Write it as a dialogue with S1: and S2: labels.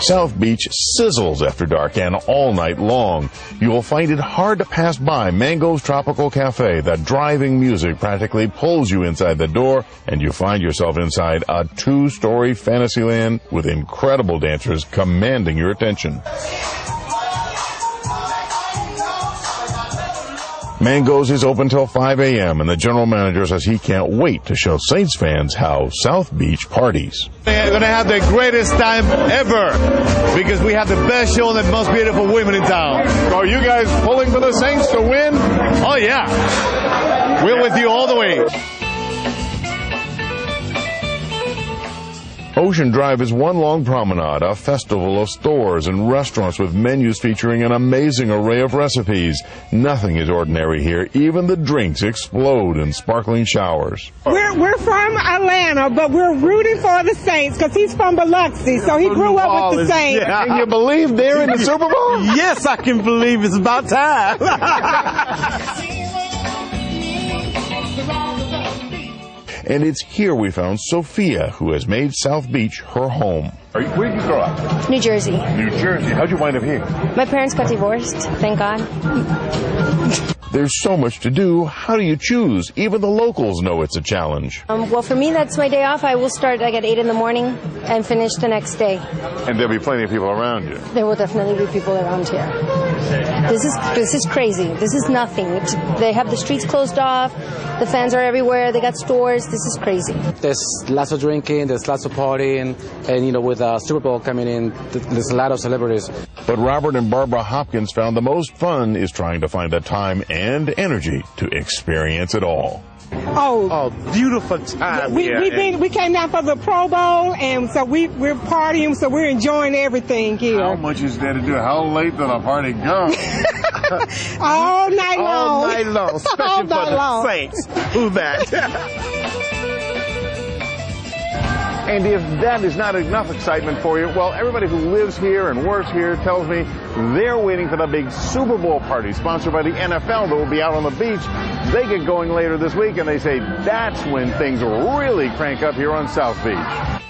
S1: South Beach sizzles after dark and all night long. You will find it hard to pass by Mango's Tropical Cafe. The driving music practically pulls you inside the door and you find yourself inside a two-story fantasyland with incredible dancers commanding your attention. Mango's is open till 5 a.m. and the general manager says he can't wait to show Saints fans how South Beach parties.
S2: They're going to have the greatest time ever because we have the best show and the most beautiful women in town.
S1: Are you guys pulling for the Saints to win?
S2: Oh yeah. We're with you all the way.
S1: Ocean Drive is one long promenade, a festival of stores and restaurants with menus featuring an amazing array of recipes. Nothing is ordinary here. Even the drinks explode in sparkling showers.
S3: We're, we're from Atlanta, but we're rooting for the Saints because he's from Biloxi, so he grew up with the Saints.
S1: Yeah. Can you believe they're in the Super Bowl?
S2: Yes, I can believe it's about time.
S1: And it's here we found Sophia, who has made South Beach her home. Where did you grow up?
S4: New Jersey.
S1: New Jersey. How'd you wind up here?
S4: My parents got divorced, thank God.
S1: There's so much to do. How do you choose? Even the locals know it's a challenge.
S4: Um, well, for me, that's my day off. I will start like at 8 in the morning and finish the next day.
S1: And there'll be plenty of people around you.
S4: There will definitely be people around here. This is this is crazy. This is nothing. It's- They have the streets closed off. The fans are everywhere. They got stores. This is crazy.
S5: There's lots of drinking, there's lots of partying, and you know, with uh, Super Bowl coming in, th- there's a lot of celebrities.
S1: But Robert and Barbara Hopkins found the most fun is trying to find the time and energy to experience it all.
S3: Oh,
S2: oh, beautiful time.
S3: we,
S2: here.
S3: we, been, we came down for the Pro Bowl, and so we, we're partying, so we're enjoying everything here.
S1: How much is there to do? How late did the party go?
S3: All night long.
S2: all night long, especially
S3: All
S2: for
S3: night
S2: the
S3: long.
S2: Saints. Who that?
S1: And if that is not enough excitement for you, well, everybody who lives here and works here tells me they're waiting for the big Super Bowl party sponsored by the NFL that will be out on the beach. They get going later this week, and they say that's when things really crank up here on South Beach.